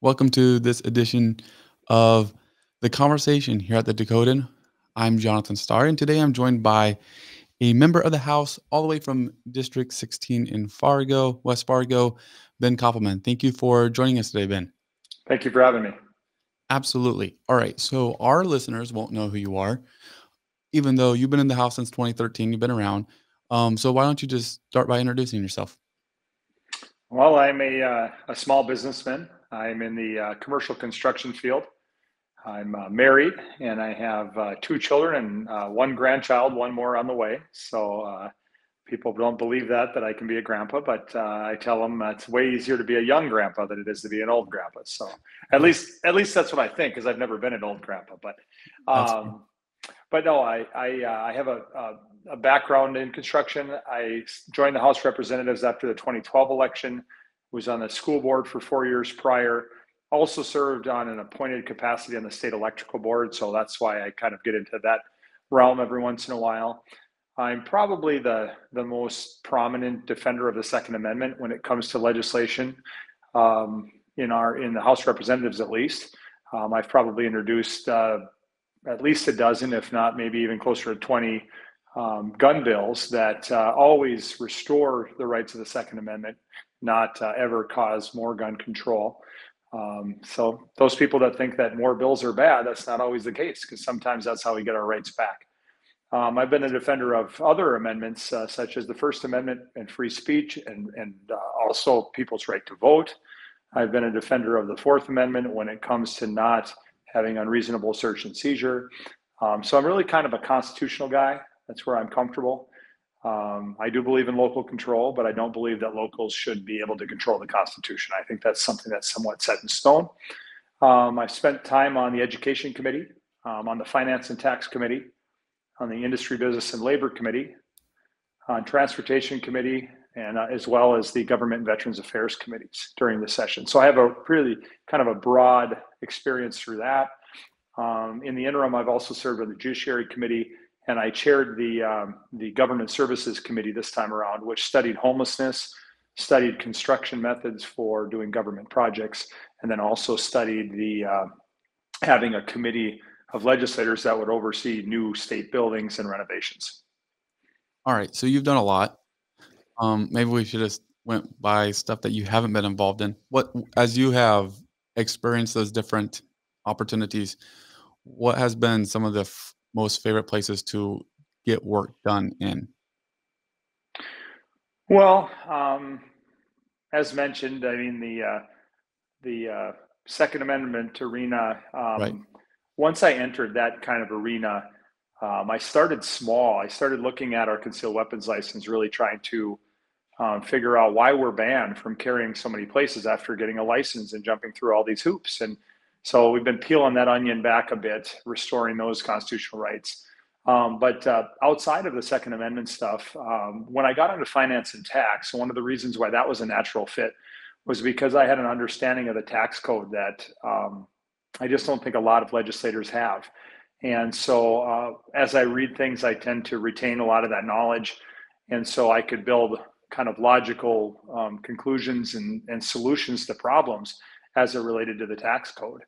Welcome to this edition of The Conversation here at the Dakotan. I'm Jonathan Starr, and today I'm joined by a member of the House all the way from District 16 in Fargo, West Fargo, Ben Koppelman. Thank you for joining us today, Ben. Thank you for having me. Absolutely. All right. So, our listeners won't know who you are, even though you've been in the House since 2013, you've been around. Um, so, why don't you just start by introducing yourself? Well, I'm a, uh, a small businessman. I'm in the uh, commercial construction field. I'm uh, married and I have uh, two children and uh, one grandchild, one more on the way. So uh, people don't believe that that I can be a grandpa, but uh, I tell them it's way easier to be a young grandpa than it is to be an old grandpa. So at least at least that's what I think because I've never been an old grandpa. But um, but no, I I, I have a, a a background in construction. I joined the House Representatives after the 2012 election was on the school board for four years prior. Also served on an appointed capacity on the state electrical board, so that's why I kind of get into that realm every once in a while. I'm probably the the most prominent defender of the Second Amendment when it comes to legislation um, in our in the House Representatives, at least. Um, I've probably introduced uh, at least a dozen, if not maybe even closer to 20 um, gun bills that uh, always restore the rights of the Second Amendment not uh, ever cause more gun control. Um, so those people that think that more bills are bad, that's not always the case because sometimes that's how we get our rights back. Um, I've been a defender of other amendments uh, such as the First Amendment and free speech and, and uh, also people's right to vote. I've been a defender of the Fourth Amendment when it comes to not having unreasonable search and seizure. Um, so I'm really kind of a constitutional guy. That's where I'm comfortable. Um, I do believe in local control, but I don't believe that locals should be able to control the Constitution. I think that's something that's somewhat set in stone. Um, I've spent time on the Education Committee, um, on the Finance and Tax Committee, on the Industry, Business, and Labor Committee, on Transportation Committee, and uh, as well as the Government and Veterans Affairs Committees during the session. So I have a really kind of a broad experience through that. Um, in the interim, I've also served on the Judiciary Committee and I chaired the um, the Government Services Committee this time around, which studied homelessness, studied construction methods for doing government projects, and then also studied the uh, having a committee of legislators that would oversee new state buildings and renovations. All right, so you've done a lot. Um, maybe we should just went by stuff that you haven't been involved in. What, as you have experienced those different opportunities, what has been some of the most favorite places to get work done in? Well, um, as mentioned, I mean the uh, the uh, Second Amendment arena. Um, right. Once I entered that kind of arena, um, I started small. I started looking at our concealed weapons license, really trying to um, figure out why we're banned from carrying so many places after getting a license and jumping through all these hoops. And so we've been peeling that onion back a bit, restoring those constitutional rights. Um, but uh, outside of the Second Amendment stuff, um, when I got into finance and tax, one of the reasons why that was a natural fit was because I had an understanding of the tax code that um, I just don't think a lot of legislators have. And so uh, as I read things, I tend to retain a lot of that knowledge. And so I could build kind of logical um, conclusions and, and solutions to problems as it related to the tax code.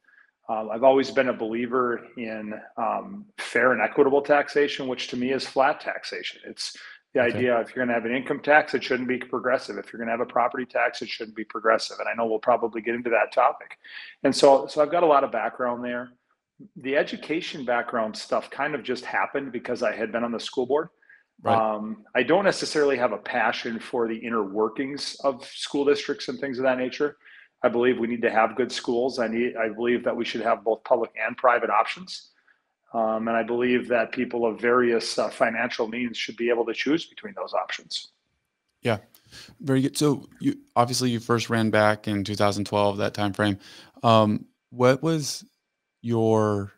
Um, I've always been a believer in um, fair and equitable taxation, which to me is flat taxation. It's the okay. idea if you're going to have an income tax, it shouldn't be progressive. If you're going to have a property tax, it shouldn't be progressive. And I know we'll probably get into that topic. And so, so I've got a lot of background there. The education background stuff kind of just happened because I had been on the school board. Right. Um, I don't necessarily have a passion for the inner workings of school districts and things of that nature. I believe we need to have good schools. I need. I believe that we should have both public and private options, um, and I believe that people of various uh, financial means should be able to choose between those options. Yeah, very good. So you obviously you first ran back in 2012 that time frame. Um, what was your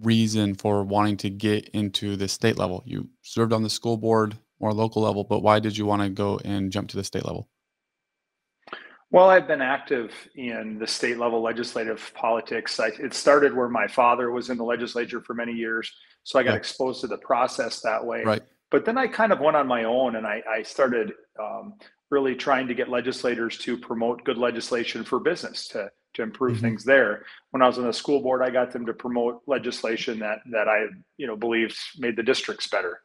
reason for wanting to get into the state level? You served on the school board or local level, but why did you want to go and jump to the state level? Well, I've been active in the state level legislative politics. I, it started where my father was in the legislature for many years, so I got exposed to the process that way. Right. But then I kind of went on my own, and I, I started um, really trying to get legislators to promote good legislation for business to to improve mm-hmm. things there. When I was on the school board, I got them to promote legislation that that I you know believed made the districts better.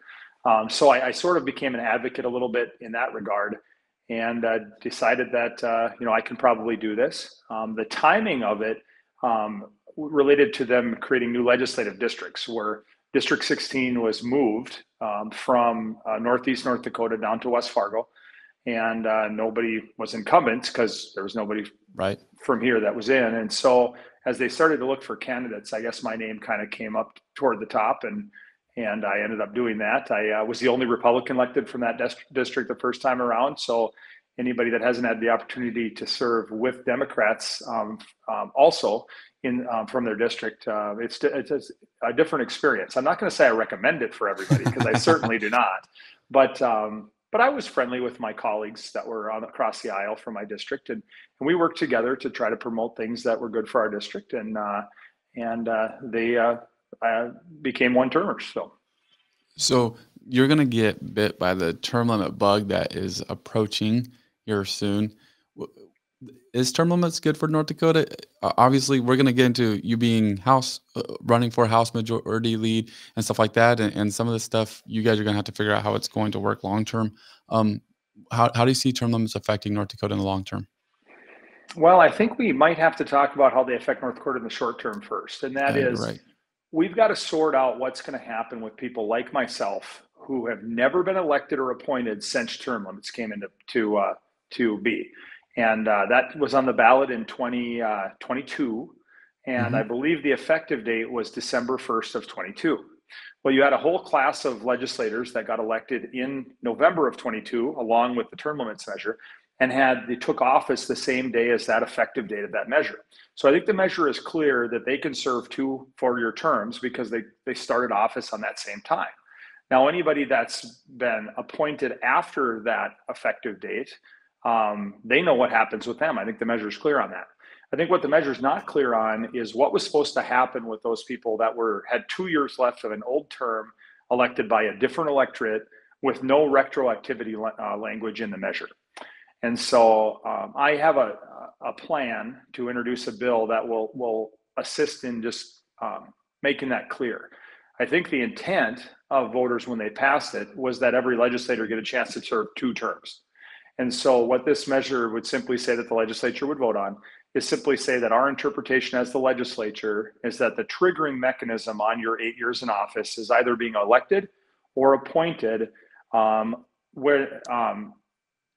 Um, so I, I, sort of became an advocate a little bit in that regard, and uh, decided that uh, you know I can probably do this. Um, the timing of it um, related to them creating new legislative districts, where District 16 was moved um, from uh, Northeast North Dakota down to West Fargo, and uh, nobody was incumbent because there was nobody right from here that was in. And so as they started to look for candidates, I guess my name kind of came up toward the top, and and I ended up doing that. I uh, was the only Republican elected from that district the first time around, so anybody that hasn't had the opportunity to serve with Democrats um, um, also in um, from their district, uh, it's, it's a different experience. I'm not going to say I recommend it for everybody because I certainly do not, but um, but I was friendly with my colleagues that were on across the aisle from my district, and, and we worked together to try to promote things that were good for our district, and uh, and uh, they uh, uh, became one termers. So, so you're going to get bit by the term limit bug that is approaching here soon is term limits good for North Dakota? Uh, obviously, we're going to get into you being house uh, running for House majority lead and stuff like that, and, and some of the stuff you guys are going to have to figure out how it's going to work long term. Um, how how do you see term limits affecting North Dakota in the long term? Well, I think we might have to talk about how they affect North Dakota in the short term first, and that yeah, is right. We've got to sort out what's going to happen with people like myself who have never been elected or appointed since term limits came into to uh, to be and uh, that was on the ballot in 2022. Uh, and mm-hmm. I believe the effective date was December 1st of 22. Well, you had a whole class of legislators that got elected in November of 22, along with the term limits measure, and had they took office the same day as that effective date of that measure. So I think the measure is clear that they can serve two four-year terms because they they started office on that same time. Now, anybody that's been appointed after that effective date um, they know what happens with them. I think the measure is clear on that. I think what the measure is not clear on is what was supposed to happen with those people that were had two years left of an old term elected by a different electorate with no retroactivity uh, language in the measure. And so um, I have a, a plan to introduce a bill that will will assist in just um, making that clear. I think the intent of voters when they passed it was that every legislator get a chance to serve two terms. And so, what this measure would simply say that the legislature would vote on is simply say that our interpretation as the legislature is that the triggering mechanism on your eight years in office is either being elected or appointed um, where, um,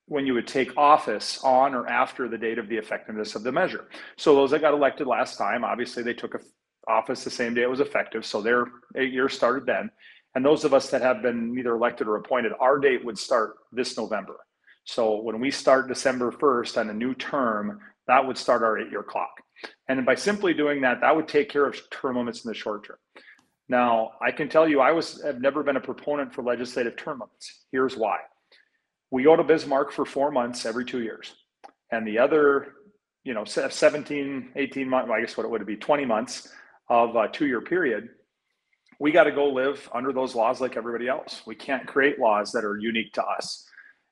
when you would take office on or after the date of the effectiveness of the measure. So, those that got elected last time, obviously, they took office the same day it was effective. So, their eight years started then. And those of us that have been neither elected or appointed, our date would start this November. So when we start December 1st on a new term, that would start our eight year clock. And by simply doing that, that would take care of term limits in the short term. Now, I can tell you, I was have never been a proponent for legislative term limits. Here's why. We go to Bismarck for four months every two years. And the other, you know, 17, 18 months, well, I guess what it would be 20 months of a two year period, we got to go live under those laws like everybody else. We can't create laws that are unique to us.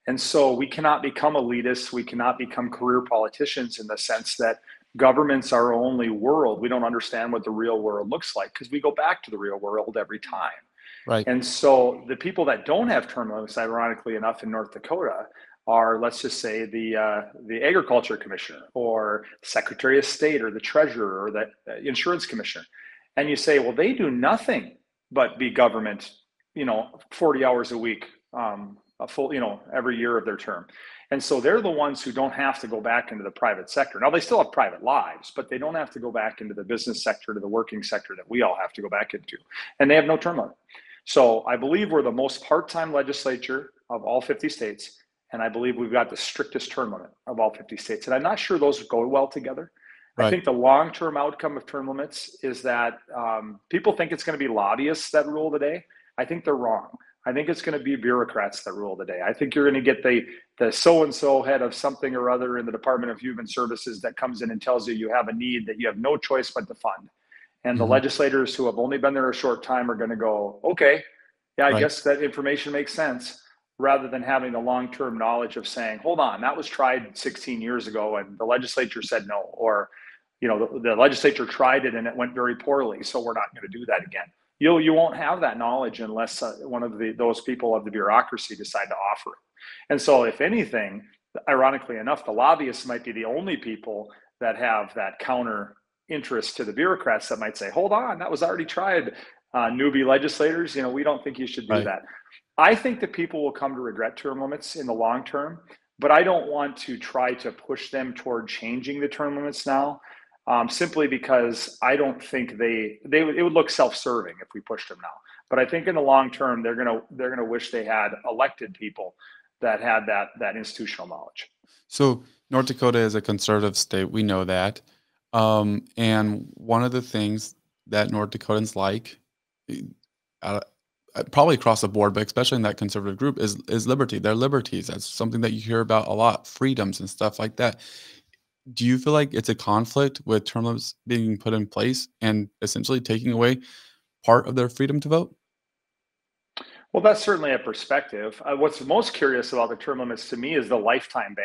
And so we cannot become elitists. We cannot become career politicians in the sense that government's our only world. We don't understand what the real world looks like because we go back to the real world every time. Right. And so the people that don't have term limits, ironically enough, in North Dakota, are let's just say the uh, the agriculture commissioner or secretary of state or the treasurer or the insurance commissioner, and you say, well, they do nothing but be government, you know, forty hours a week um, a full, you know, every year of their term. And so they're the ones who don't have to go back into the private sector. Now they still have private lives, but they don't have to go back into the business sector to the working sector that we all have to go back into. And they have no term limit. So I believe we're the most part-time legislature of all 50 states. And I believe we've got the strictest term limit of all 50 states. And I'm not sure those go well together. Right. I think the long-term outcome of term limits is that um, people think it's going to be lobbyists that rule the day. I think they're wrong. I think it's going to be bureaucrats that rule the day. I think you're going to get the the so and so head of something or other in the Department of Human Services that comes in and tells you you have a need that you have no choice but to fund. And mm-hmm. the legislators who have only been there a short time are going to go, okay, yeah, I right. guess that information makes sense, rather than having the long term knowledge of saying, hold on, that was tried 16 years ago and the legislature said no, or you know the, the legislature tried it and it went very poorly, so we're not going to do that again. You you won't have that knowledge unless uh, one of the those people of the bureaucracy decide to offer it. And so, if anything, ironically enough, the lobbyists might be the only people that have that counter interest to the bureaucrats that might say, "Hold on, that was already tried." Uh, newbie legislators, you know, we don't think you should do right. that. I think that people will come to regret term limits in the long term, but I don't want to try to push them toward changing the term limits now, um, simply because I don't think they they it would look self-serving if we pushed them now. But I think in the long term, they're gonna they're gonna wish they had elected people that had that that institutional knowledge. So North Dakota is a conservative state. We know that, um, and one of the things that North Dakotans like. Uh, uh, probably across the board, but especially in that conservative group, is is liberty. Their liberties. That's something that you hear about a lot, freedoms and stuff like that. Do you feel like it's a conflict with term limits being put in place and essentially taking away part of their freedom to vote? Well, that's certainly a perspective. Uh, what's most curious about the term limits to me is the lifetime ban.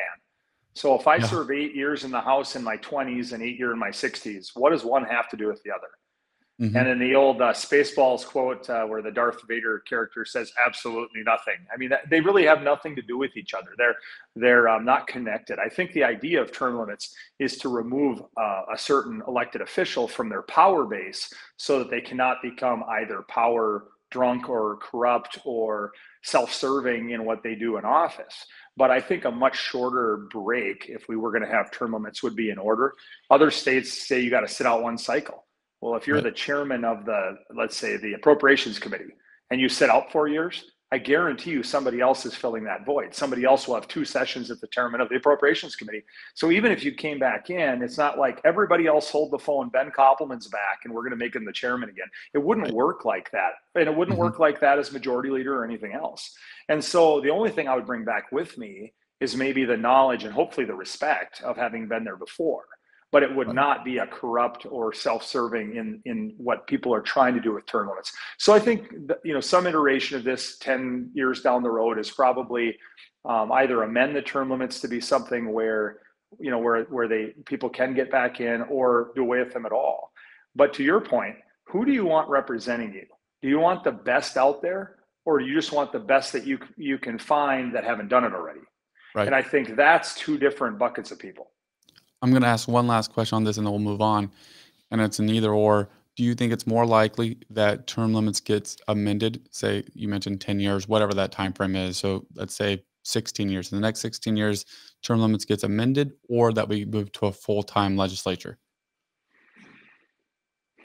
So if I yeah. serve eight years in the House in my 20s and eight year in my 60s, what does one have to do with the other? Mm-hmm. And in the old uh, Spaceballs quote, uh, where the Darth Vader character says absolutely nothing. I mean, they really have nothing to do with each other. They're they're um, not connected. I think the idea of term limits is to remove uh, a certain elected official from their power base so that they cannot become either power drunk or corrupt or self-serving in what they do in office. But I think a much shorter break, if we were going to have term limits, would be in order. Other states say you got to sit out one cycle. Well, if you're right. the chairman of the, let's say, the appropriations committee, and you sit out four years, I guarantee you somebody else is filling that void. Somebody else will have two sessions at the chairman of the appropriations committee. So even if you came back in, it's not like everybody else hold the phone, Ben Koppelman's back, and we're going to make him the chairman again. It wouldn't work like that. And it wouldn't mm-hmm. work like that as majority leader or anything else. And so the only thing I would bring back with me is maybe the knowledge and hopefully the respect of having been there before but it would not be a corrupt or self-serving in in what people are trying to do with term limits. So I think that, you know some iteration of this 10 years down the road is probably um, either amend the term limits to be something where you know where where they people can get back in or do away with them at all. But to your point, who do you want representing you? Do you want the best out there, or do you just want the best that you you can find that haven't done it already? Right. And I think that's two different buckets of people. I'm going to ask one last question on this and then we'll move on. And it's an either or. Do you think it's more likely that term limits gets amended? Say you mentioned 10 years, whatever that time frame is. So let's say 16 years. In the next 16 years, term limits gets amended, or that we move to a full-time legislature.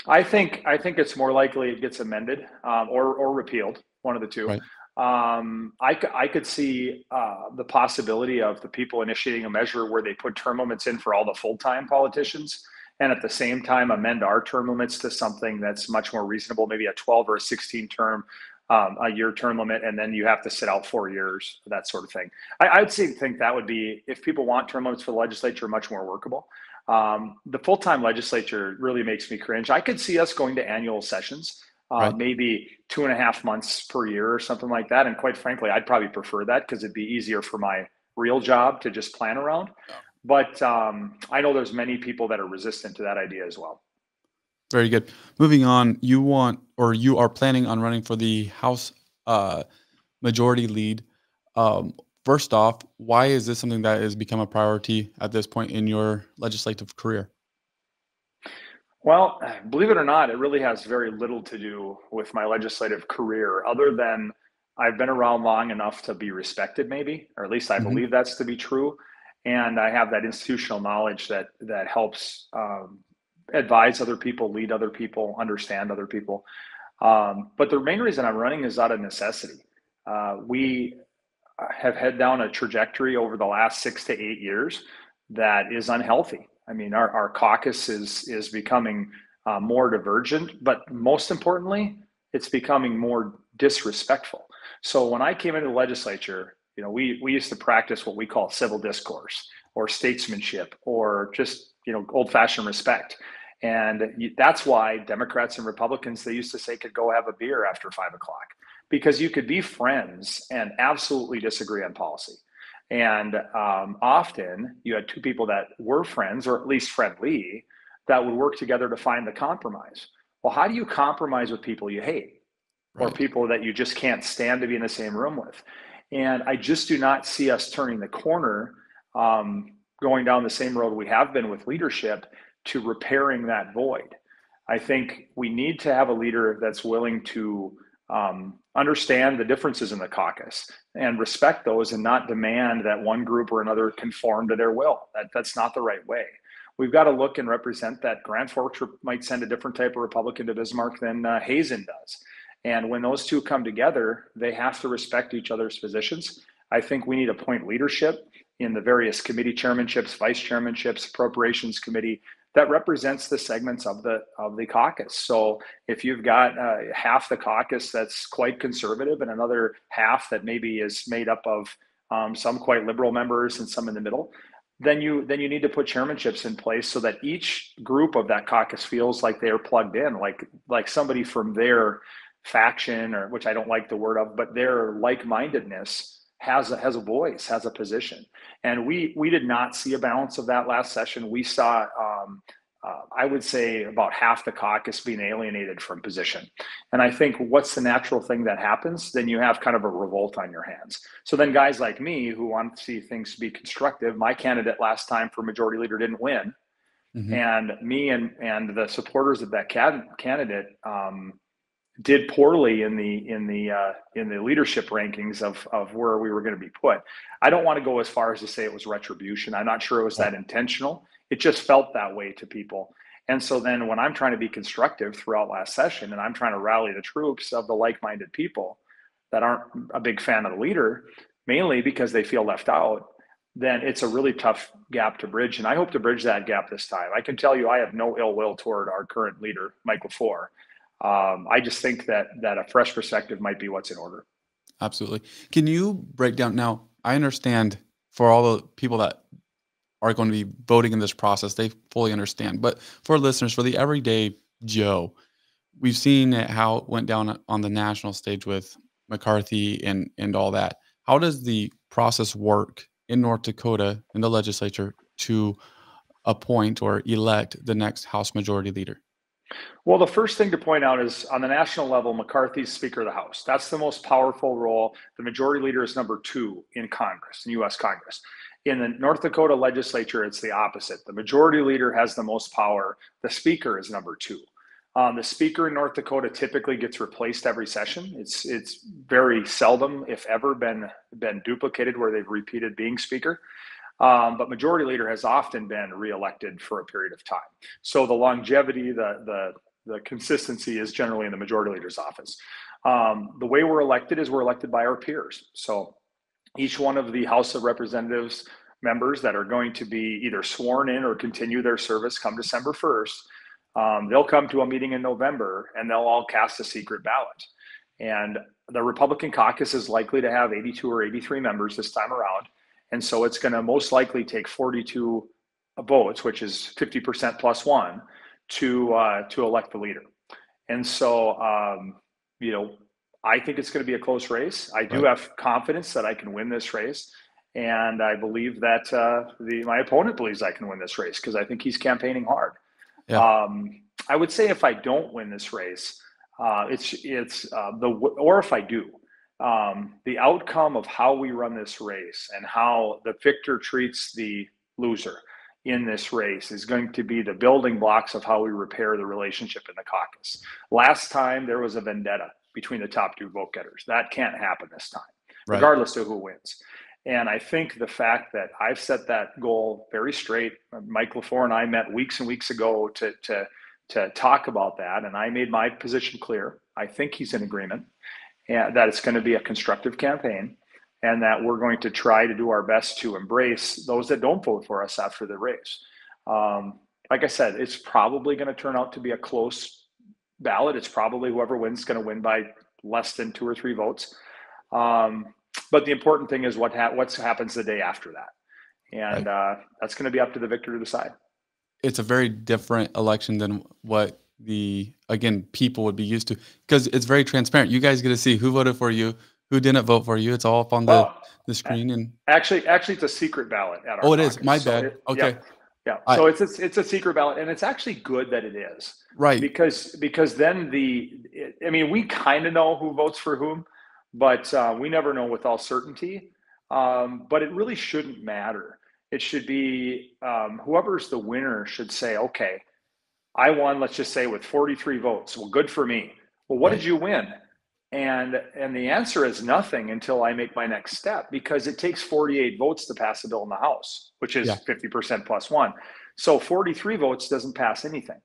I think I think it's more likely it gets amended um, or or repealed, one of the two. Right um, I, I could see uh, the possibility of the people initiating a measure where they put term limits in for all the full-time politicians and at the same time amend our term limits to something that's much more reasonable, maybe a 12 or a 16 term, um, a year term limit, and then you have to sit out four years, that sort of thing. I, would say think that would be, if people want term limits for the legislature, much more workable. Um, the full-time legislature really makes me cringe. I could see us going to annual sessions uh, right. maybe two and a half months per year or something like that. And quite frankly, I'd probably prefer that because it'd be easier for my real job to just plan around. Yeah. But um, I know there's many people that are resistant to that idea as well. Very good. Moving on, you want or you are planning on running for the House uh, Majority Lead. Um, first off, why is this something that has become a priority at this point in your legislative career? Well, believe it or not, it really has very little to do with my legislative career, other than I've been around long enough to be respected, maybe, or at least I mm-hmm. believe that's to be true. And I have that institutional knowledge that that helps um, advise other people, lead other people, understand other people. Um, but the main reason I'm running is out of necessity. Uh, we have head down a trajectory over the last six to eight years that is unhealthy. I mean, our, our caucus is is becoming uh, more divergent, but most importantly, it's becoming more disrespectful. So when I came into the legislature, you know, we we used to practice what we call civil discourse or statesmanship or just you know old-fashioned respect. And that's why Democrats and Republicans, they used to say, could go have a beer after five o'clock because you could be friends and absolutely disagree on policy. And um, often you had two people that were friends or at least friendly that would work together to find the compromise. Well, how do you compromise with people you hate right. or people that you just can't stand to be in the same room with? And I just do not see us turning the corner, um, going down the same road we have been with leadership to repairing that void. I think we need to have a leader that's willing to um, understand the differences in the caucus and respect those and not demand that one group or another conform to their will. That, that's not the right way. We've got to look and represent that Grand Forks might send a different type of Republican to Bismarck than uh, Hazen does. And when those two come together, they have to respect each other's positions. I think we need to point leadership in the various committee chairmanships, vice chairmanships, appropriations committee that represents the segments of the of the caucus. So if you've got uh, half the caucus that's quite conservative and another half that maybe is made up of um, some quite liberal members and some in the middle, then you then you need to put chairmanships in place so that each group of that caucus feels like they are plugged in, like like somebody from their faction or which I don't like the word of, but their like-mindedness has a, has a voice, has a position. And we we did not see a balance of that last session. We saw, um, uh, I would say, about half the caucus being alienated from position. And I think what's the natural thing that happens? Then you have kind of a revolt on your hands. So then guys like me who want to see things to be constructive, my candidate last time for majority leader didn't win. Mm-hmm. And me and and the supporters of that candidate um, did poorly in the in the uh, in the leadership rankings of of where we were going to be put. I don't want to go as far as to say it was retribution. I'm not sure it was that intentional. It just felt that way to people. And so then when I'm trying to be constructive throughout last session and I'm trying to rally the troops of the like-minded people that aren't a big fan of the leader, mainly because they feel left out, then it's a really tough gap to bridge. And I hope to bridge that gap this time. I can tell you I have no ill will toward our current leader, Mike Lefor um, I just think that that a fresh perspective might be what's in order. Absolutely. Can you break down now? I understand for all the people that are going to be voting in this process, they fully understand. But for listeners, for the everyday Joe, we've seen how it went down on the national stage with McCarthy and and all that. How does the process work in North Dakota in the legislature to appoint or elect the next House Majority Leader? Well, the first thing to point out is on the national level, McCarthy's Speaker of the House. That's the most powerful role. The majority leader is number two in Congress, in US Congress. In the North Dakota legislature, it's the opposite. The majority leader has the most power. The speaker is number two. Um, the speaker in North Dakota typically gets replaced every session. It's it's very seldom, if ever, been been duplicated where they've repeated being speaker. Um, but majority leader has often been reelected for a period of time. So the longevity, the the the consistency is generally in the majority leader's office. Um, the way we're elected is we're elected by our peers. So each one of the House of Representatives members that are going to be either sworn in or continue their service come December 1st, um, they'll come to a meeting in November and they'll all cast a secret ballot. And the Republican caucus is likely to have 82 or 83 members this time around. And so it's going to most likely take 42 votes, which is 50% plus one, to uh, to elect the leader. And so, um, you know, I think it's going to be a close race. I do right. have confidence that I can win this race, and I believe that uh, the my opponent believes I can win this race because I think he's campaigning hard. Yeah. Um, I would say if I don't win this race, uh, it's it's uh, the or if I do, um, the outcome of how we run this race and how the victor treats the loser in this race is going to be the building blocks of how we repair the relationship in the caucus. Last time there was a vendetta between the top two vote getters. That can't happen this time, right. regardless of who wins. And I think the fact that I've set that goal very straight, Mike Lefor and I met weeks and weeks ago to, to, to talk about that. And I made my position clear. I think he's in agreement and that it's going to be a constructive campaign and that we're going to try to do our best to embrace those that don't vote for us after the race. Um, like I said, it's probably going to turn out to be a close ballot. It's probably whoever wins is going to win by less than two or three votes. Um, but the important thing is what ha- what happens the day after that, and right. uh, that's going to be up to the victor to decide. It's a very different election than what the again people would be used to because it's very transparent. You guys get to see who voted for you, who didn't vote for you. It's all up on the, oh, the screen and actually actually it's a secret ballot at our Oh, it is. My so bad. It, okay. Yeah. So I, it's a, it's a secret ballot, and it's actually good that it is. Right. Because because then the I mean we kind of know who votes for whom, but uh, we never know with all certainty. Um, but it really shouldn't matter. It should be um, whoever's the winner should say, okay, I won. Let's just say with 43 votes. Well, good for me. Well, what right. did you win? And and the answer is nothing until I make my next step because it takes 48 votes to pass a bill in the House, which is yeah. 50% plus one. So 43 votes doesn't pass anything.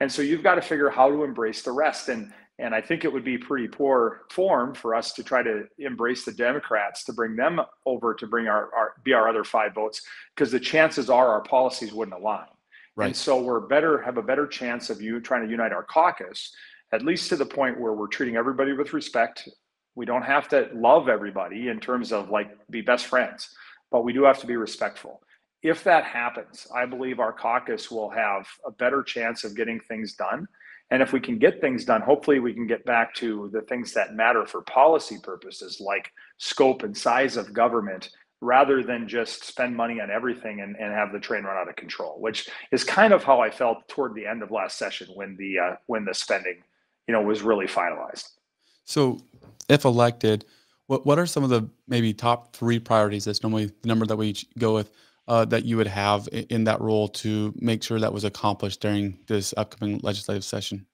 And so you've got to figure how to embrace the rest. And and I think it would be pretty poor form for us to try to embrace the Democrats to bring them over to bring our, our be our other five votes because the chances are our policies wouldn't align. Right. And so we're better have a better chance of you trying to unite our caucus at least to the point where we're treating everybody with respect. We don't have to love everybody in terms of like be best friends, but we do have to be respectful. If that happens, I believe our caucus will have a better chance of getting things done. And if we can get things done, hopefully we can get back to the things that matter for policy purposes, like scope and size of government, rather than just spend money on everything and, and have the train run out of control, which is kind of how I felt toward the end of last session when the uh, when the spending you know, was really finalized. So, if elected, what what are some of the maybe top three priorities? That's normally the number that we go with. Uh, that you would have in that role to make sure that was accomplished during this upcoming legislative session?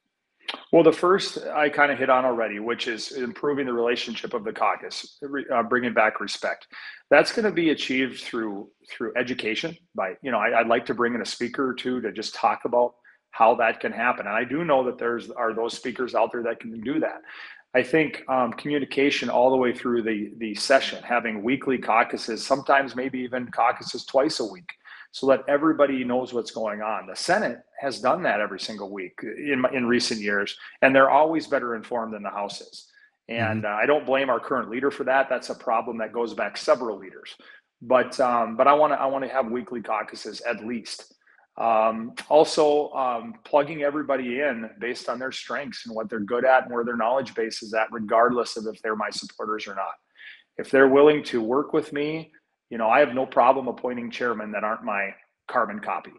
Well, the first I kind of hit on already, which is improving the relationship of the caucus, uh, bringing back respect. That's going to be achieved through through education. By you know, I, would like to bring in a speaker or two to just talk about how that can happen. And I do know that there's are those speakers out there that can do that. I think um, communication all the way through the the session, having weekly caucuses, sometimes maybe even caucuses twice a week, so that everybody knows what's going on. The Senate has done that every single week in in recent years, and they're always better informed than the House is. And mm-hmm. uh, I don't blame our current leader for that. That's a problem that goes back several leaders. But um, but I want to I want to have weekly caucuses at least. Um, also, um, plugging everybody in based on their strengths and what they're good at and where their knowledge base is at, regardless of if they're my supporters or not. If they're willing to work with me, you know, I have no problem appointing chairmen that aren't my carbon copy.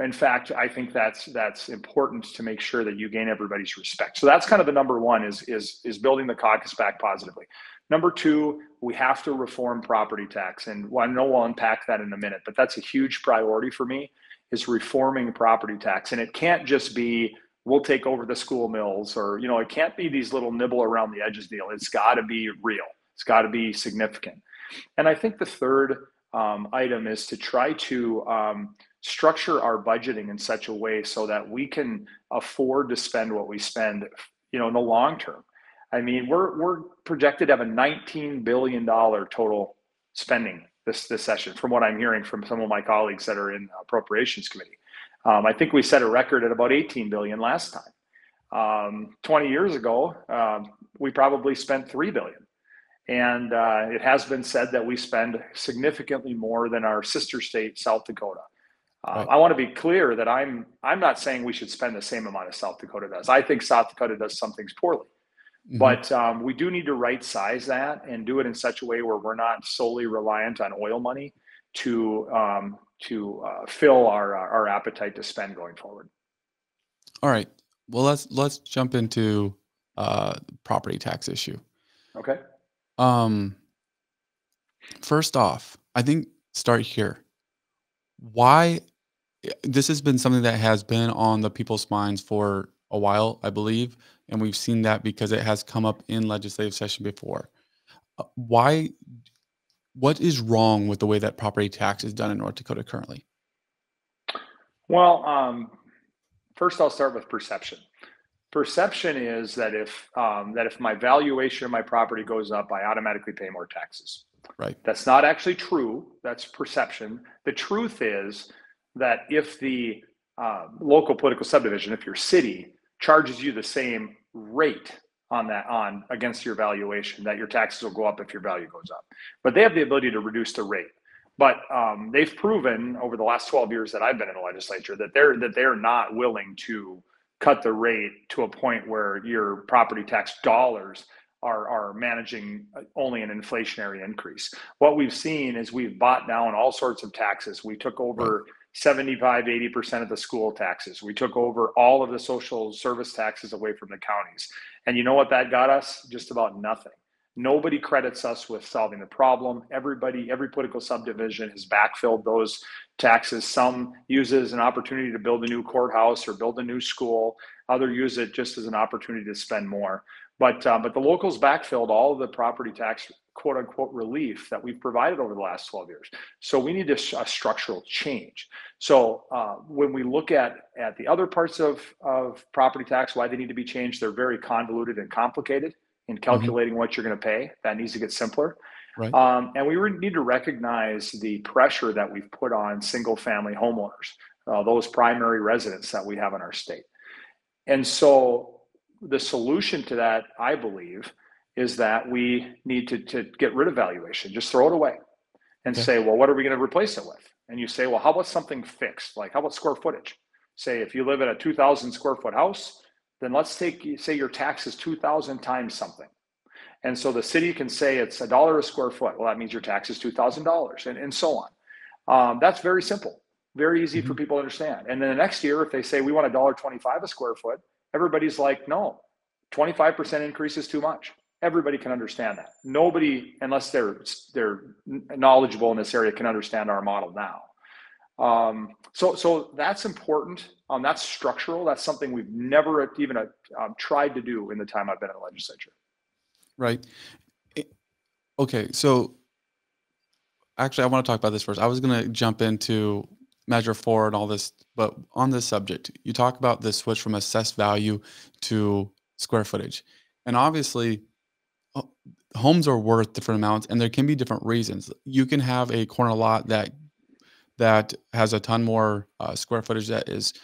In fact, I think that's that's important to make sure that you gain everybody's respect. So that's kind of the number one is is is building the caucus back positively. Number two, we have to reform property tax, and I know we'll unpack that in a minute, but that's a huge priority for me is reforming property tax. And it can't just be, we'll take over the school mills or, you know, it can't be these little nibble around the edges deal. It's got to be real, it's got to be significant. And I think the third um, item is to try to um, structure our budgeting in such a way so that we can afford to spend what we spend, you know, in the long term. I mean, we're we're projected to have a 19 billion dollar total spending this this session, from what I'm hearing from some of my colleagues that are in appropriations committee. Um, I think we set a record at about 18 billion last time. Um, 20 years ago, um, we probably spent three billion, and uh, it has been said that we spend significantly more than our sister state, South Dakota. Uh, right. I want to be clear that I'm I'm not saying we should spend the same amount as South Dakota does. I think South Dakota does some things poorly. Mm-hmm. But um, we do need to right size that and do it in such a way where we're not solely reliant on oil money to um, to uh, fill our our appetite to spend going forward. All right. Well, let's let's jump into uh, property tax issue. Okay. Um. First off, I think start here. Why? This has been something that has been on the people's minds for a while, I believe, and we've seen that because it has come up in legislative session before. Uh, why? What is wrong with the way that property tax is done in North Dakota currently? Well, um, first I'll start with perception. Perception is that if um, that if my valuation of my property goes up, I automatically pay more taxes. Right. That's not actually true. That's perception. The truth is that if the uh, local political subdivision, if your city charges you the same rate on that on against your valuation that your taxes will go up if your value goes up but they have the ability to reduce the rate but um, they've proven over the last 12 years that i've been in the legislature that they're that they're not willing to cut the rate to a point where your property tax dollars are, are managing uh, only an inflationary increase what we've seen is we've bought down all sorts of taxes we took over 75, 80% of the school taxes. We took over all of the social service taxes away from the counties. And you know what that got us? Just about nothing. Nobody credits us with solving the problem. Everybody, every political subdivision has backfilled those taxes. Some use it as an opportunity to build a new courthouse or build a new school. Other use it just as an opportunity to spend more. But uh, but the locals backfilled all of the property tax quote unquote relief that we've provided over the last 12 years. So we need a, a structural change. So uh, when we look at at the other parts of of property tax, why they need to be changed, they're very convoluted and complicated in mm-hmm. calculating mm-hmm. what you're going to pay. That needs to get simpler. Right. Um, and we need to recognize the pressure that we've put on single family homeowners, uh, those primary residents that we have in our state. And so the solution to that, I believe, is that we need to, to get rid of valuation, just throw it away and okay. say, well, what are we going to replace it with? And you say, well, how about something fixed? Like, how about square footage? Say, if you live in a 2,000 square foot house, then let's take, say your tax is 2,000 times something. And so the city can say it's a dollar a square foot. Well, that means your tax is $2,000 and, and so on. Um, that's very simple, very easy mm-hmm. for people to understand. And then the next year, if they say we want a dollar 25 a square foot, everybody's like, no, 25% increase is too much. Everybody can understand that. Nobody, unless they're they're knowledgeable in this area, can understand our model now. Um, so, so that's important. Um, that's structural. That's something we've never even uh, um, tried to do in the time I've been in the legislature. Right. Okay. So, actually, I want to talk about this first. I was going to jump into Measure Four and all this, but on this subject, you talk about the switch from assessed value to square footage, and obviously, homes are worth different amounts, and there can be different reasons. You can have a corner lot that that has a ton more uh, square footage that is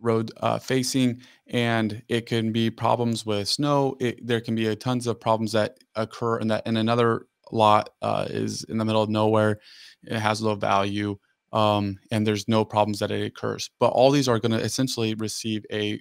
road uh, facing and it can be problems with snow. It, there can be a tons of problems that occur in that and another lot uh, is in the middle of nowhere. It has low value um, and there's no problems that it occurs. But all these are going to essentially receive a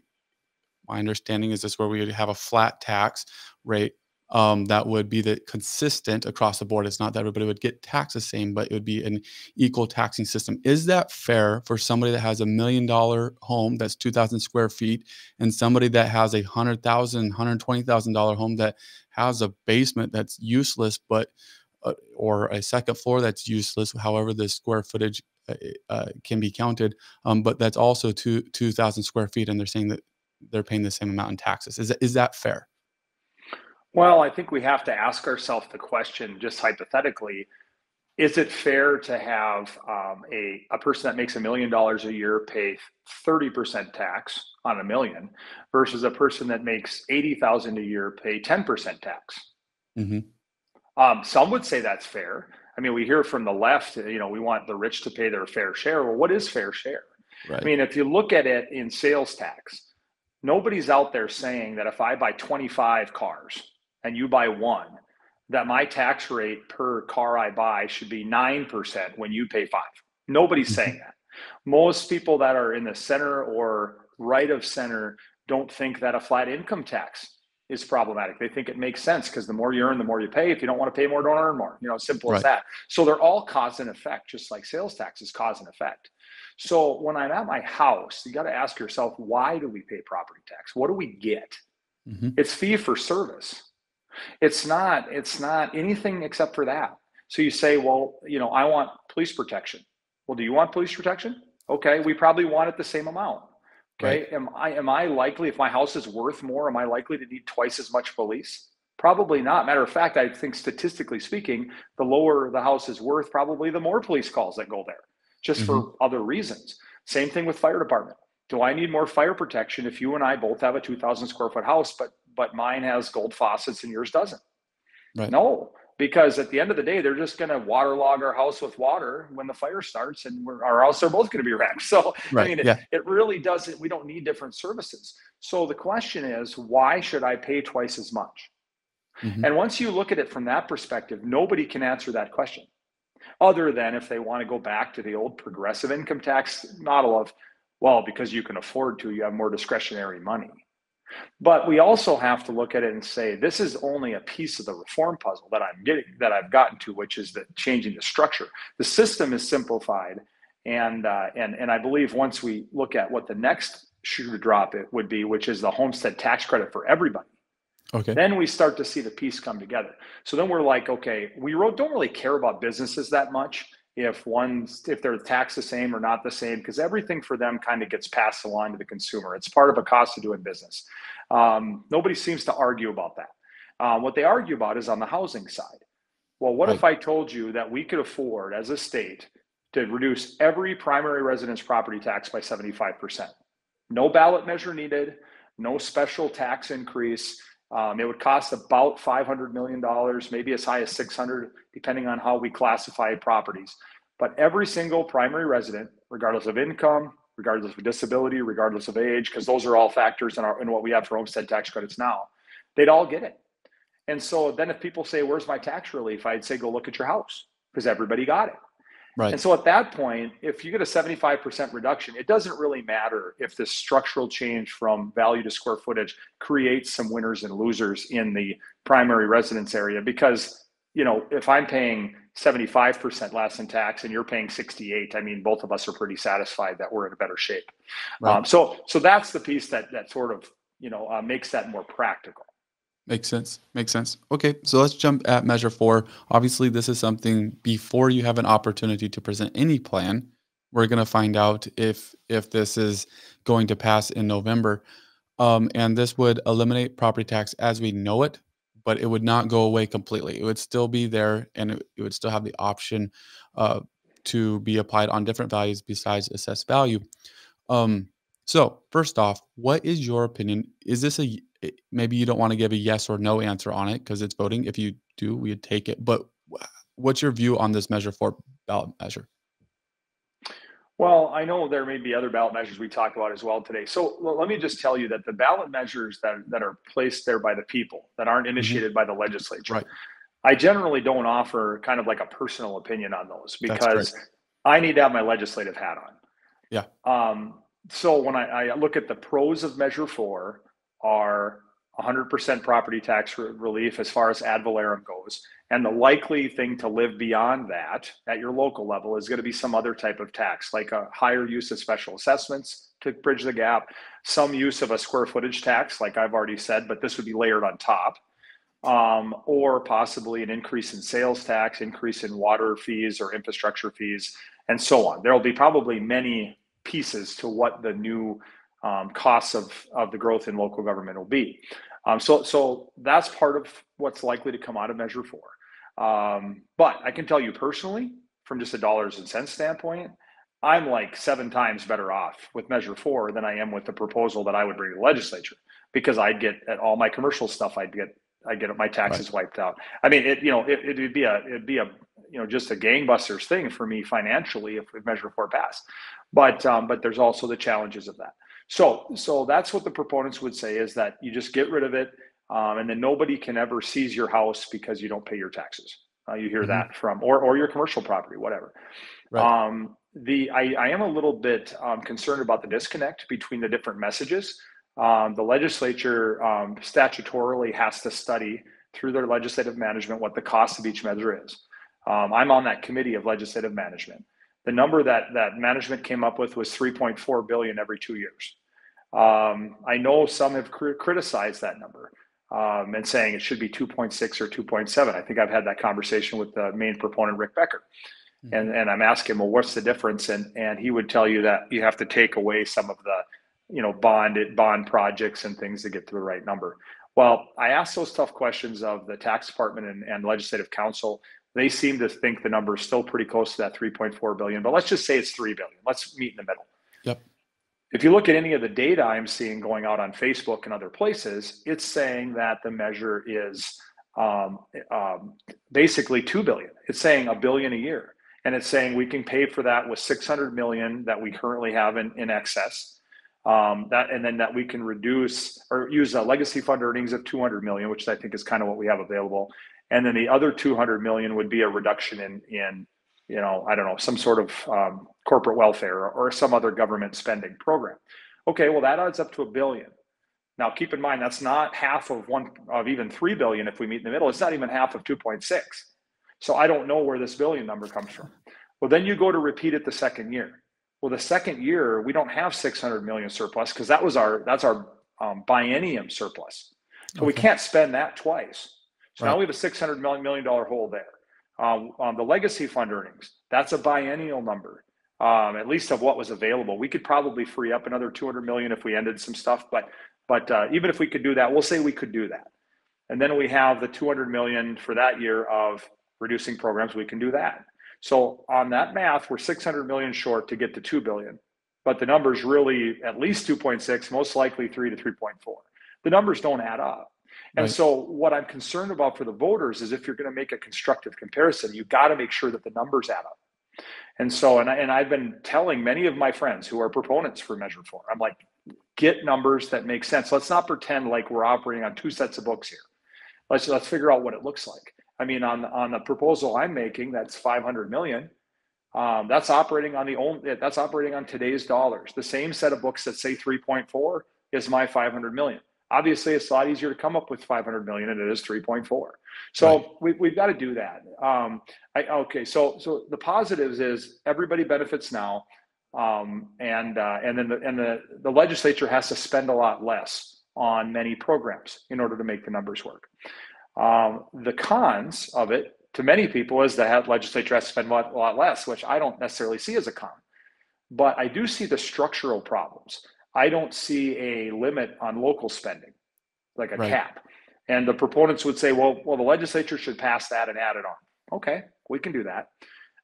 my understanding is this where we have a flat tax rate um, that would be the consistent across the board. It's not that everybody would get taxed the same, but it would be an equal taxing system. Is that fair for somebody that has a million dollar home that's 2,000 square feet and somebody that has a hundred thousand, hundred twenty thousand dollar home that has a basement that's useless, but uh, or a second floor that's useless, however the square footage uh, uh can be counted, um, but that's also two 2,000 square feet, and they're saying that they're paying the same amount in taxes. Is that, is that fair? Well, I think we have to ask ourselves the question, just hypothetically, is it fair to have um, a, a person that makes a million dollars a year pay 30% tax on a million versus a person that makes 80,000 a year pay 10% tax? Mm-hmm. Um, some would say that's fair. I mean, we hear from the left, you know, we want the rich to pay their fair share. Well, what is fair share? Right. I mean, if you look at it in sales tax, nobody's out there saying that if I buy 25 cars and you buy one, that my tax rate per car I buy should be 9% when you pay five. Nobody's mm-hmm. saying that. Most people that are in the center or right of center don't think that a flat income tax is problematic. They think it makes sense because the more you earn, the more you pay. If you don't want to pay more, don't earn more. You know, simple right. as that. So they're all cause and effect, just like sales tax is cause and effect. So when I'm at my house, you got to ask yourself, why do we pay property tax? What do we get? Mm-hmm. It's fee for service. It's not, it's not anything except for that. So you say, well, you know, I want police protection. Well, do you want police protection? Okay, we probably want it the same amount. Okay. Right. Am I am I likely if my house is worth more, am I likely to need twice as much police? Probably not. Matter of fact, I think statistically speaking, the lower the house is worth, probably the more police calls that go there, just mm-hmm. for other reasons. Same thing with fire department. Do I need more fire protection if you and I both have a 2,000 square foot house, but but mine has gold faucets and yours doesn't. Right. No, because at the end of the day, they're just going to waterlog our house with water when the fire starts, and we're, our house are both going to be wrecked. So, right. I mean, it, yeah. it really doesn't. We don't need different services. So the question is, why should I pay twice as much? Mm-hmm. And once you look at it from that perspective, nobody can answer that question, other than if they want to go back to the old progressive income tax model of, well, because you can afford to, you have more discretionary money. But we also have to look at it and say, this is only a piece of the reform puzzle that I'm getting, that I've gotten to, which is the changing the structure. The system is simplified And uh, and and I believe once we look at what the next shoe to drop it would be, which is the homestead tax credit for everybody. Okay. Then we start to see the piece come together. So then we're like, okay, we don't really care about businesses that much if one's if they're taxed the same or not the same because everything for them kind of gets passed along to the consumer. It's part of a cost of doing business. Um, nobody seems to argue about that. Uh, what they argue about is on the housing side. Well, what right. if I told you that we could afford as a state to reduce every primary residence property tax by 75%? No ballot measure needed, no special tax increase. Um, it would cost about $500 million, maybe as high as 600, depending on how we classify properties. But every single primary resident, regardless of income, regardless of disability, regardless of age, because those are all factors in, our, in what we have for homestead tax credits now, they'd all get it. And so then if people say, Where's my tax relief? I'd say, Go look at your house because everybody got it. Right. And so at that point, if you get a 75% reduction, it doesn't really matter if this structural change from value to square footage creates some winners and losers in the primary residence area because you know if i'm paying 75% less in tax and you're paying 68 i mean both of us are pretty satisfied that we're in a better shape right. um, so so that's the piece that that sort of you know uh, makes that more practical Makes sense. Makes sense. Okay, so let's jump at measure four. Obviously, this is something before you have an opportunity to present any plan. We're going to find out if if this is going to pass in November, um, and this would eliminate property tax as we know it, but it would not go away completely. It would still be there, and it, it would still have the option uh, to be applied on different values besides assessed value. Um, so, first off, what is your opinion? Is this a maybe you don't want to give a yes or no answer on it because it's voting. If you do, we would take it. But what's your view on this measure for ballot measure? Well, I know there may be other ballot measures we talk about as well today. So let me just tell you that the ballot measures that, that are placed there by the people that aren't mm-hmm. initiated mm-hmm. by the legislature, right. I generally don't offer kind of like a personal opinion on those because I need to have my legislative hat on. Yeah. Um, so when I, I look at the pros of Measure Four, are 100% property tax re- relief as far as ad valorem goes. And the likely thing to live beyond that at your local level is going to be some other type of tax, like a higher use of special assessments to bridge the gap, some use of a square footage tax, like I've already said, but this would be layered on top, um, or possibly an increase in sales tax, increase in water fees or infrastructure fees, and so on. There will be probably many pieces to what the new um, costs of, of the growth in local government will be. Um, so, so that's part of what's likely to come out of Measure 4. Um, but I can tell you personally, from just a dollars and cents standpoint, I'm like seven times better off with Measure 4 than I am with the proposal that I would bring to the legislature because I'd get at all my commercial stuff, I'd get I get my taxes right. wiped out. I mean, it you know it, it'd be a it'd be a you know just a gangbusters thing for me financially if, if Measure Four passed, but um, but there's also the challenges of that. So, so that's what the proponents would say is that you just get rid of it, um, and then nobody can ever seize your house because you don't pay your taxes. Uh, you hear mm-hmm. that from, or or your commercial property, whatever. Right. Um, the I, I am a little bit um, concerned about the disconnect between the different messages. Um, the legislature um, statutorily has to study through their legislative management what the cost of each measure is. Um, I'm on that committee of legislative management. The number that that management came up with was 3.4 billion every two years. Um, I know some have cr- criticized that number um, and saying it should be 2.6 or 2.7. I think I've had that conversation with the main proponent, Rick Becker. Mm-hmm. And, and I'm asking, well, what's the difference? And, and he would tell you that you have to take away some of the, you know, bond bond projects and things to get to the right number. Well, I asked those tough questions of the tax department and, and legislative council. They seem to think the number is still pretty close to that 3.4 billion, but let's just say it's 3 billion. Let's meet in the middle. Yep. If you look at any of the data I'm seeing going out on Facebook and other places, it's saying that the measure is um, um, basically two billion. It's saying a billion a year, and it's saying we can pay for that with 600 million that we currently have in, in excess. Um, that and then that we can reduce or use a legacy fund earnings of 200 million, which I think is kind of what we have available, and then the other 200 million would be a reduction in in you know, I don't know, some sort of um, corporate welfare or some other government spending program. Okay, well, that adds up to a billion. Now, keep in mind that's not half of one of even three billion if we meet in the middle. It's not even half of 2.6. So I don't know where this billion number comes from. Well, then you go to repeat it the second year. Well, the second year we don't have 600 million surplus because that was our that's our um, biennium surplus. So okay. we can't spend that twice. So right. now we have a 600 million million dollar hole there. Um, um, the legacy fund earnings that's a biennial number. Um, at least of what was available. We could probably free up another 200 million if we ended some stuff, but but uh, even if we could do that, we'll say we could do that. And then we have the 200 million for that year of reducing programs. We can do that. So on that math, we're 600 million short to get to 2 billion, but the numbers really at least 2.6, most likely 3 to 3.4. The numbers don't add up. And right. so what I'm concerned about for the voters is if you're going to make a constructive comparison, you've got to make sure that the numbers add up. And so, and, I, and I've been telling many of my friends who are proponents for Measure 4, I'm like, get numbers that make sense. Let's not pretend like we're operating on two sets of books here. Let's let's figure out what it looks like. I mean, on on the proposal I'm making, that's 500 million. Um, that's operating on the only that's operating on today's dollars. The same set of books that say 3.4 is my 500 million. Obviously, it's a lot easier to come up with 500 million than it is 3.4. So right. we, we've got to do that. Um, I, okay, so so the positives is everybody benefits now um, and uh, and then the, and the the legislature has to spend a lot less on many programs in order to make the numbers work. Um, the cons of it to many people is that legislature has to spend a lot, a lot less, which I don't necessarily see as a con. But I do see the structural problems. I don't see a limit on local spending, like a right. cap. And the proponents would say, well, well, the legislature should pass that and add it on. Okay, we can do that.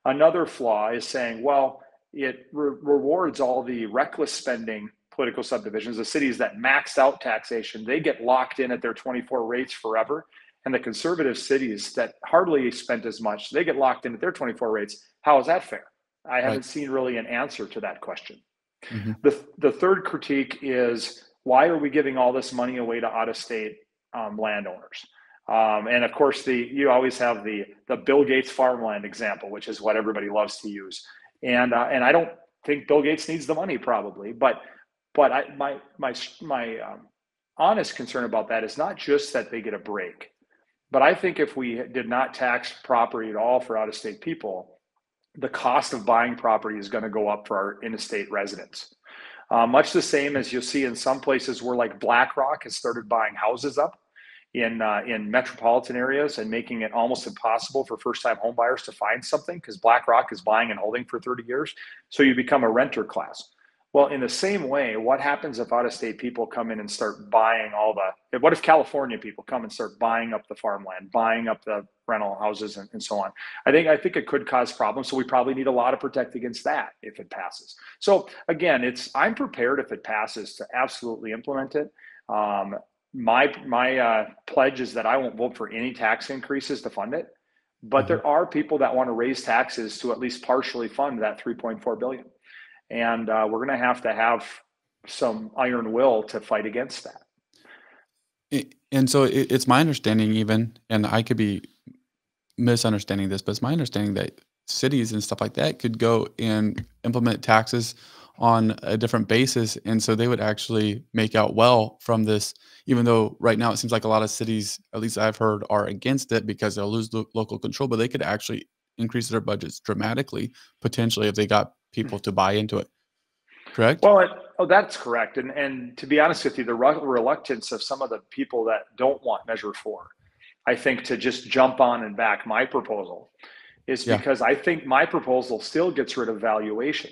Another flaw is saying, well, it re- rewards all the reckless spending political subdivisions, the cities that maxed out taxation, they get locked in at their 24 rates forever. And the conservative cities that hardly spent as much, they get locked in at their 24 rates. How is that fair? I haven't right. seen really an answer to that question. Mm-hmm. The, the third critique is why are we giving all this money away to out of state um, landowners? Um, and of course, the you always have the the Bill Gates farmland example, which is what everybody loves to use. And uh, and I don't think Bill Gates needs the money probably, but but I, my my my um, honest concern about that is not just that they get a break, but I think if we did not tax property at all for out of state people, the cost of buying property is going to go up for our in-state residents. Uh, much the same as you'll see in some places where like BlackRock has started buying houses up in uh, in metropolitan areas and making it almost impossible for first time homebuyers to find something because BlackRock is buying and holding for 30 years. So you become a renter class. Well, in the same way, what happens if out of state people come in and start buying all the, what if California people come and start buying up the farmland, buying up the rental houses and, and so on? I think, I think it could cause problems. So we probably need a lot to protect against that if it passes. So again, it's, I'm prepared if it passes to absolutely implement it. Um, my my uh, pledge is that I won't vote for any tax increases to fund it, but mm-hmm. there are people that want to raise taxes to at least partially fund that 3.4 billion, and uh, we're going to have to have some iron will to fight against that. And so it's my understanding, even, and I could be misunderstanding this, but it's my understanding that cities and stuff like that could go and implement taxes on a different basis. And so they would actually make out well from this, even though right now it seems like a lot of cities, at least I've heard, are against it because they'll lose the local control, but they could actually increase their budgets dramatically, potentially, if they got people hmm. to buy into it. Correct? Well, it, oh, that's correct. And, and to be honest with you, the reluctance of some of the people that don't want Measure 4, I think, to just jump on and back my proposal is yeah. because I think my proposal still gets rid of valuation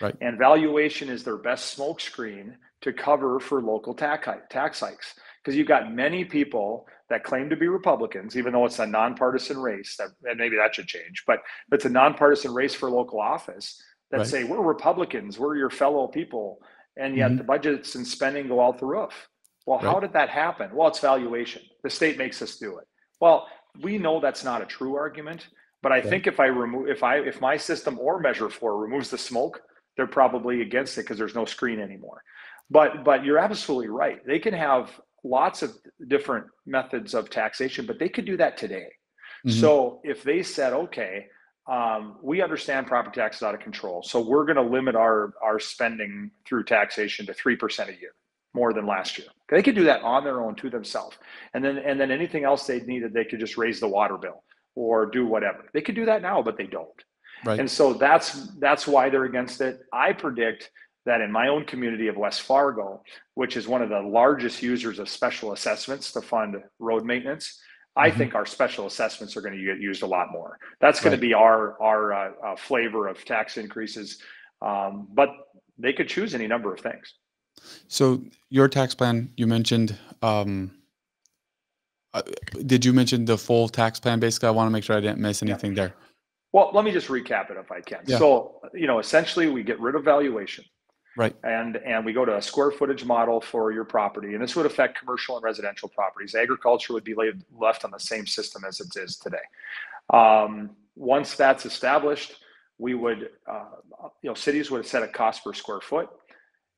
Right. And valuation is their best smokescreen to cover for local tax, tax hikes. Because you've got many people that claim to be Republicans, even though it's a nonpartisan race, that, and maybe that should change, but it's a nonpartisan race for local office that right. say, we're Republicans, we're your fellow people. And yet mm-hmm. the budgets and spending go out the roof. Well, right. how did that happen? Well, it's valuation. The state makes us do it. Well, we know that's not a true argument, but I think if I remove, if I, if my system or Measure 4 removes the smoke, they're probably against it because there's no screen anymore. But but you're absolutely right. They can have lots of different methods of taxation, but they could do that today. Mm-hmm. So if they said, okay, um, we understand property tax is out of control, so we're going to limit our our spending through taxation to three percent a year, more than last year. They could do that on their own to themselves, and then and then anything else they needed, they could just raise the water bill or do whatever. They could do that now, but they don't. Right. And so that's that's why they're against it. I predict that in my own community of West Fargo, which is one of the largest users of special assessments to fund road maintenance, I mm-hmm. think our special assessments are going to get used a lot more. That's going right. to be our our uh, uh, flavor of tax increases, um, but they could choose any number of things. So your tax plan, you mentioned. Um, uh, did you mention the full tax plan? Basically, I want to make sure I didn't miss anything yeah. there. Well, let me just recap it if I can. Yeah. So, you know, essentially, we get rid of valuation. Right. And and we go to a square footage model for your property, and this would affect commercial and residential properties. Agriculture would be left on the same system as it is today. Um, once that's established, we would, uh, you know, cities would set a cost per square foot.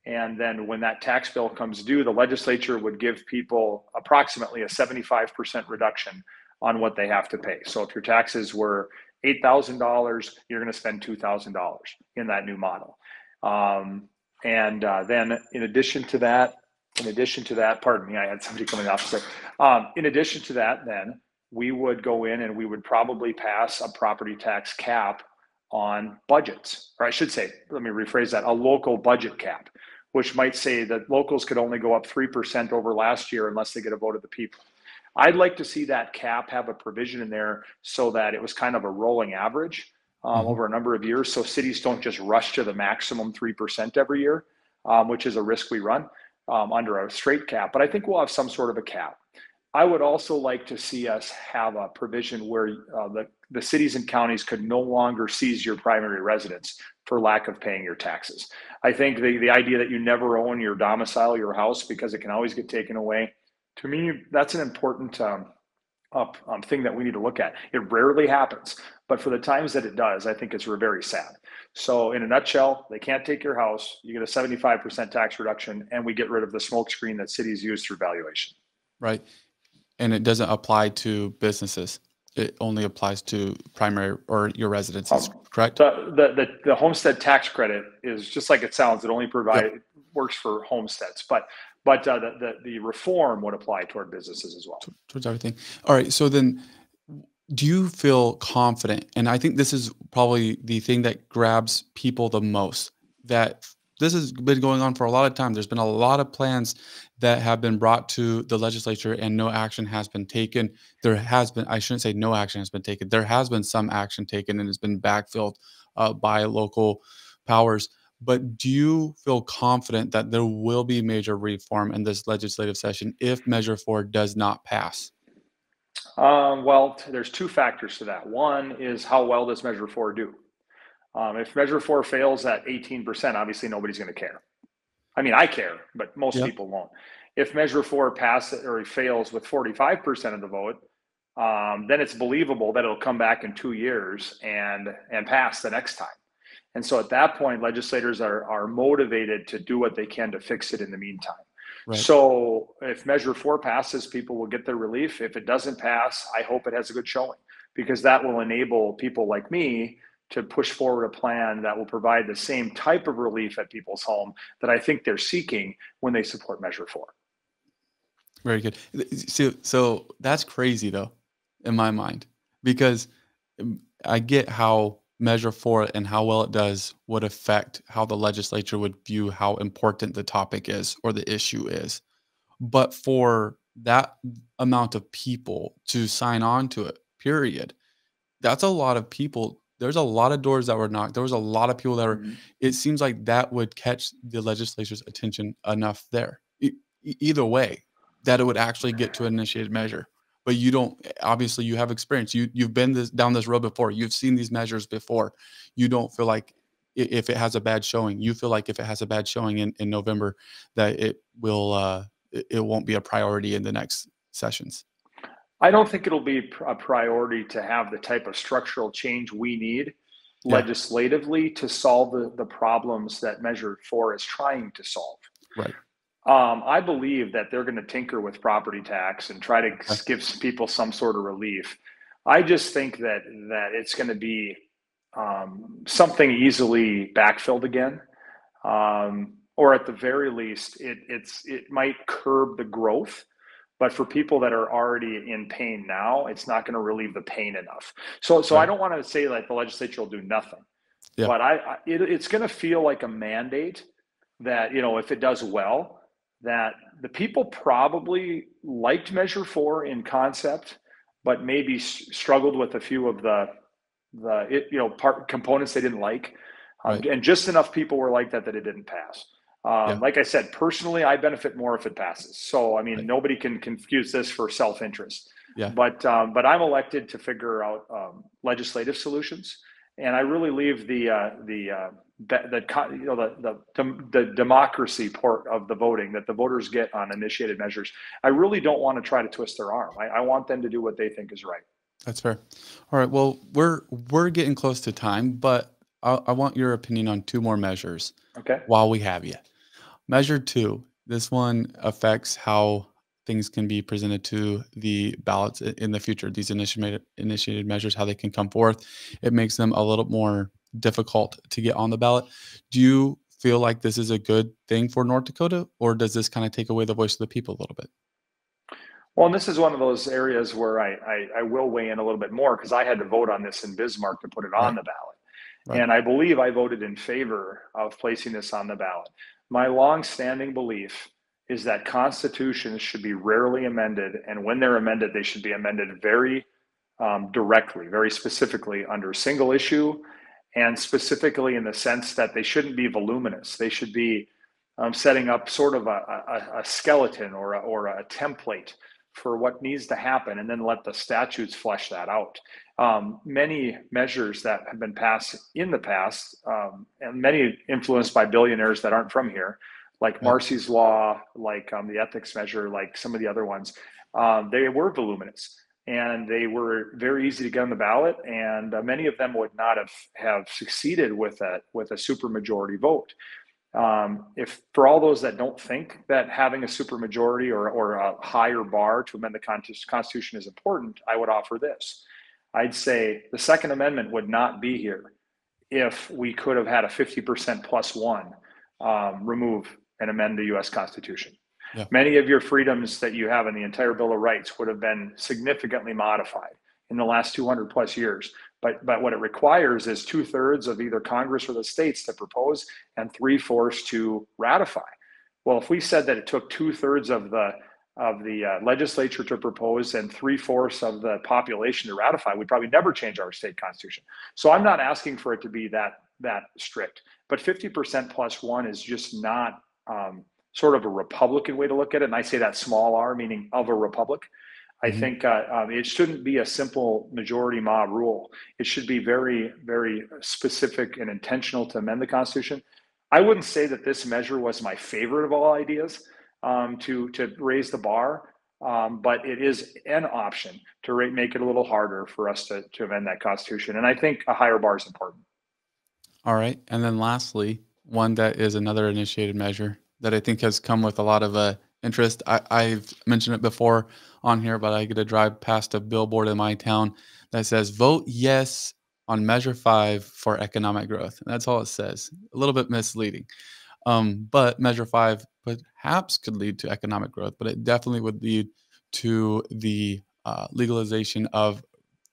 And then when that tax bill comes due, the legislature would give people approximately a 75% reduction on what they have to pay. So if your taxes were $8,000, you're going to spend $2,000 in that new model. Um, and uh, then in addition to that, in addition to that, pardon me, I had somebody coming off. So, um, in addition to that, then we would go in and we would probably pass a property tax cap on budgets, or I should say, let me rephrase that, a local budget cap, which might say that locals could only go up 3% over last year unless they get a vote of the people. I'd like to see that cap have a provision in there so that it was kind of a rolling average um, mm-hmm. over a number of years. So cities don't just rush to the maximum 3% every year, um, which is a risk we run um, under a straight cap. But I think we'll have some sort of a cap. I would also like to see us have a provision where uh, the, the cities and counties could no longer seize your primary residence for lack of paying your taxes. I think the, the idea that you never own your domicile, your house, because it can always get taken away, to me, that's an important um, up um, thing that we need to look at. It rarely happens, but for the times that it does, I think it's very sad. So, in a nutshell, they can't take your house. You get a 75% tax reduction, and we get rid of the smokescreen that cities use through valuation. Right and it doesn't apply to businesses. It only applies to primary or your residences, um, correct? The, the, the the homestead tax credit is just like it sounds. It only provide yep. works for homesteads, but but uh, the, the the reform would apply toward businesses as well. Towards everything. All right. So then, do you feel confident? And I think this is probably the thing that grabs people the most. That this has been going on for a lot of time. There's been a lot of plans that have been brought to the legislature and no action has been taken. There has been, I shouldn't say no action has been taken. There has been some action taken and it's been backfilled uh, by local powers. But do you feel confident that there will be major reform in this legislative session if Measure 4 does not pass? Um, well, there's two factors to that. One is how well does Measure 4 do? Um, if Measure 4 fails at 18%, obviously nobody's going to care. I mean, I care, but most yep. people won't. If Measure 4 passes or fails with 45% of the vote, um, then it's believable that it'll come back in two years and and pass the next time. And so at that point, legislators are are motivated to do what they can to fix it in the meantime. Right. So if Measure 4 passes, people will get their relief. If it doesn't pass, I hope it has a good showing because that will enable people like me to push forward a plan that will provide the same type of relief at people's home that I think they're seeking when they support Measure 4. Very good. So, so that's crazy though, in my mind, because I get how Measure for it and how well it does would affect how the legislature would view how important the topic is or the issue is. But for that amount of people to sign on to it, period, that's a lot of people there's a lot of doors that were knocked. There was a lot of people that were. Mm-hmm. It seems like that would catch the legislature's attention enough there. E- either way, that it would actually get to an initiated measure. But you don't. Obviously, you have experience. You you've been this down this road before. You've seen these measures before. You don't feel like if it has a bad showing, you feel like if it has a bad showing in, in November, that it will uh, it won't be a priority in the next sessions. I don't think it'll be a priority to have the type of structural change we need yeah. legislatively to solve the, the problems that Measure 4 is trying to solve. Right. Um, I believe that they're going to tinker with property tax and try to give people some sort of relief. I just think that that it's going to be um, something easily backfilled again, um, or at the very least, it, it's it might curb the growth but for people that are already in pain now, it's not going to relieve the pain enough. So, so right. I don't want to say like the legislature will do nothing, yeah. but I, I it, it's going to feel like a mandate that you know if it does well, that the people probably liked Measure Four in concept, but maybe struggled with a few of the the it, you know part components they didn't like, um, right. and just enough people were like that that it didn't pass. Um, yeah. Like I said, personally, I benefit more if it passes. So I mean, right. nobody can confuse this for self interest. Yeah. But um, but I'm elected to figure out um, legislative solutions, and I really leave the uh, the uh, the you know the, the the democracy part of the voting that the voters get on initiated measures. I really don't want to try to twist their arm. I, I want them to do what they think is right. That's fair. All right. Well, we're we're getting close to time, but I, I want your opinion on two more measures. Okay. While we have you, measure two. This one affects how things can be presented to the ballots in the future. These initiated initiated measures, how they can come forth, it makes them a little more difficult to get on the ballot. Do you feel like this is a good thing for North Dakota, or does this kind of take away the voice of the people a little bit? Well, and this is one of those areas where I, I, I will weigh in a little bit more because I had to vote on this in Bismarck to put it on right. the ballot. Right. And I believe I voted in favor of placing this on the ballot. My long-standing belief is that constitutions should be rarely amended, and when they're amended, they should be amended very um, directly, very specifically under single issue and specifically in the sense that they shouldn't be voluminous. They should be um, setting up sort of a, a, a skeleton or a, or a template for what needs to happen and then let the statutes flesh that out. Um, many measures that have been passed in the past, um, and many influenced by billionaires that aren't from here, like Marsy's Law, like um, the ethics measure, like some of the other ones, um, they were voluminous and they were very easy to get on the ballot. And uh, many of them would not have, have succeeded with a with a supermajority vote. Um, if for all those that don't think that having a supermajority or, or a higher bar to amend the Constitution is important, I would offer this. I'd say the Second Amendment would not be here if we could have had a 50% plus one um, remove and amend the US Constitution. Yeah. Many of your freedoms that you have in the entire Bill of Rights would have been significantly modified in the last 200 plus years. But, but what it requires is two thirds of either Congress or the states to propose and three fourths to ratify. Well, if we said that it took two thirds of the of the uh, legislature to propose and three fourths of the population to ratify, we'd probably never change our state constitution. So I'm not asking for it to be that that strict, but 50% plus one is just not um, sort of a Republican way to look at it. And I say that small r, meaning of a republic. I mm-hmm. think uh, um, it shouldn't be a simple majority mob rule. It should be very, very specific and intentional to amend the Constitution. I wouldn't say that this measure was my favorite of all ideas um, to to raise the bar, um, but it is an option to rate, make it a little harder for us to to amend that Constitution. And I think a higher bar is important. All right, and then lastly, one that is another initiated measure that I think has come with a lot of uh, interest. I, I've mentioned it before on here, but I get to drive past a billboard in my town that says "Vote yes on Measure Five for economic growth." And that's all it says. A little bit misleading, um, but Measure Five perhaps could lead to economic growth, but it definitely would lead to the uh, legalization of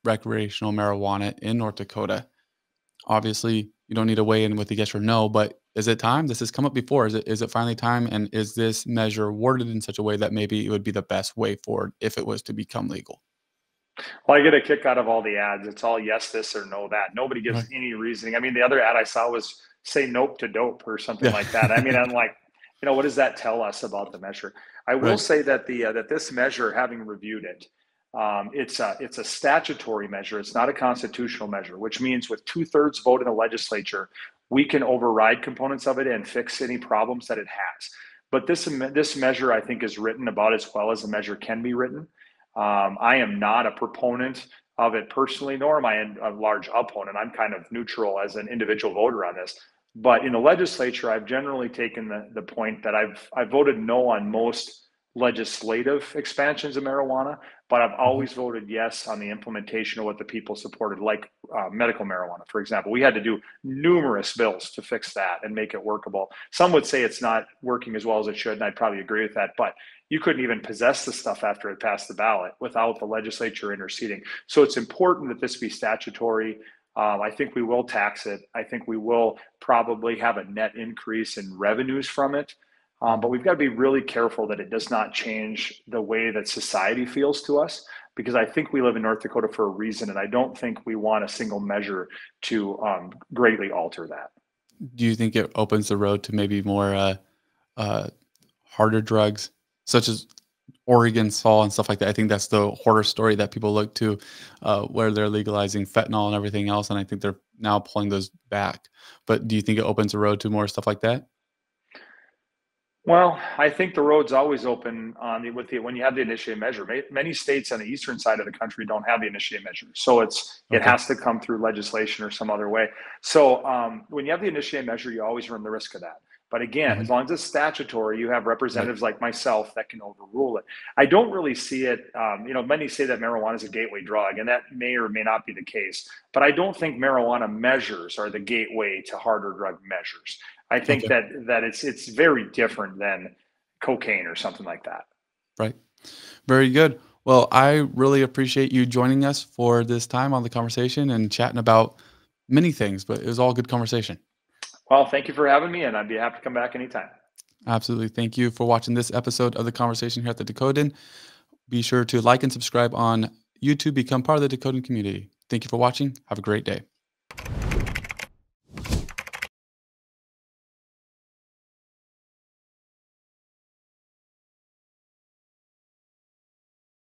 recreational marijuana in North Dakota. Obviously, you don't need to weigh in with a yes or no, but is it time? This has come up before. Is it is it finally time? And is this measure worded in such a way that maybe it would be the best way forward if it was to become legal? Well, I get a kick out of all the ads. It's all yes, this or no, that. Nobody gives right. any reasoning. I mean, the other ad I saw was say nope to dope or something yeah. like that. I mean, I'm like, you know, what does that tell us about the measure? I will right. say that the uh, that this measure, having reviewed it, um, it's a it's a statutory measure. It's not a constitutional measure, which means with two thirds vote in the legislature, we can override components of it and fix any problems that it has. But this this measure, I think, is written about as well as a measure can be written. Um, I am not a proponent of it personally, nor am I a large opponent. I'm kind of neutral as an individual voter on this. But in the legislature, I've generally taken the, the point that I've I voted no on most legislative expansions of marijuana, but I've mm-hmm. always voted yes on the implementation of what the people supported, like uh, medical marijuana, for example. We had to do numerous bills to fix that and make it workable. Some would say it's not working as well as it should, and I'd probably agree with that. But you couldn't even possess the stuff after it passed the ballot without the legislature interceding. So it's important that this be statutory. Um, I think we will tax it. I think we will probably have a net increase in revenues from it. Um, but we've got to be really careful that it does not change the way that society feels to us, because I think we live in North Dakota for a reason, and I don't think we want a single measure to um, greatly alter that. Do you think it opens the road to maybe more uh, uh, harder drugs, such as Oregon saw and stuff like that? I think that's the horror story that people look to, uh, where they're legalizing fentanyl and everything else, and I think they're now pulling those back. But do you think it opens the road to more stuff like that? Well, I think the road's always open on the, with the when you have the initiative measure. Many states on the eastern side of the country don't have the initiative measure, so it's okay. it has to come through legislation or some other way. So um, when you have the initiative measure, you always run the risk of that. But again, mm-hmm. as long as it's statutory, you have representatives right. like myself that can overrule it. I don't really see it. Um, you know, many say that marijuana is a gateway drug, and that may or may not be the case. But I don't think marijuana measures are the gateway to harder drug measures. I think okay. that that it's it's very different than cocaine or something like that. Right. Very good. Well, I really appreciate you joining us for this time on the conversation and chatting about many things, but it was all good conversation. Well, thank you for having me, and I'd be happy to come back anytime. Absolutely. Thank you for watching this episode of the conversation here at the Dakotan. Be sure to like and subscribe on YouTube, become part of the Dakotan community. Thank you for watching. Have a great day.